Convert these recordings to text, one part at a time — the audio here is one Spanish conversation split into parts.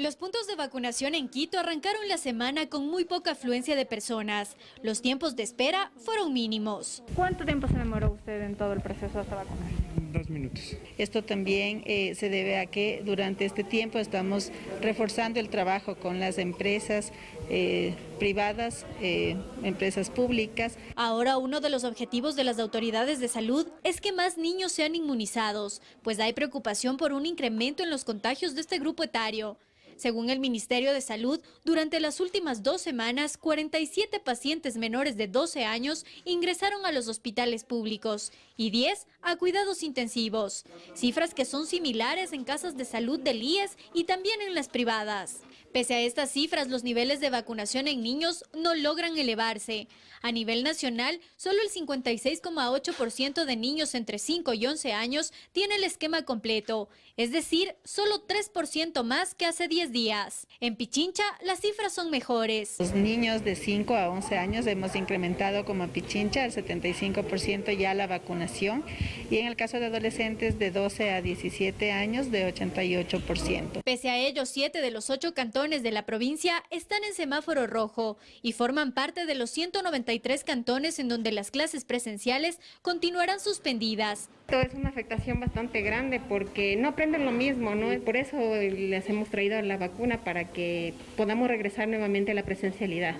Los puntos de vacunación en Quito arrancaron la semana con muy poca afluencia de personas. Los tiempos de espera fueron mínimos. ¿Cuánto tiempo se demoró usted en todo el proceso hasta vacunar? Dos minutos. Esto también eh, se debe a que durante este tiempo estamos reforzando el trabajo con las empresas eh, privadas, eh, empresas públicas. Ahora uno de los objetivos de las autoridades de salud es que más niños sean inmunizados, pues hay preocupación por un incremento en los contagios de este grupo etario. Según el Ministerio de Salud, durante las últimas dos semanas, 47 pacientes menores de 12 años ingresaron a los hospitales públicos y 10 a cuidados intensivos, cifras que son similares en casas de salud del IES y también en las privadas. Pese a estas cifras, los niveles de vacunación en niños no logran elevarse. A nivel nacional, solo el 56,8% de niños entre 5 y 11 años tiene el esquema completo, es decir, solo 3% más que hace 10 días. En Pichincha, las cifras son mejores. Los niños de 5 a 11 años hemos incrementado como Pichincha el 75% ya la vacunación y en el caso de adolescentes de 12 a 17 años de 88%. Pese a ello, 7 de los 8 cantones de la provincia están en semáforo rojo y forman parte de los 193 cantones en donde las clases presenciales continuarán suspendidas. Esto es una afectación bastante grande porque no aprenden lo mismo, ¿no? Por eso les hemos traído la vacuna para que podamos regresar nuevamente a la presencialidad.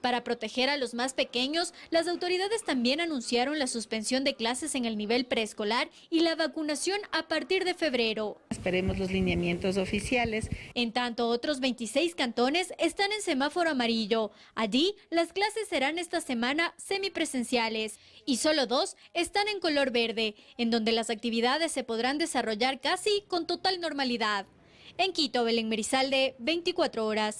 Para proteger a los más pequeños, las autoridades también anunciaron la suspensión de clases en el nivel preescolar y la vacunación a partir de febrero. Esperemos los lineamientos oficiales. En tanto, otros 26 cantones están en semáforo amarillo. Allí, las clases serán esta semana semipresenciales y solo dos están en color verde, en donde las actividades se podrán desarrollar casi con total normalidad. En Quito, Belén Merizalde, 24 horas.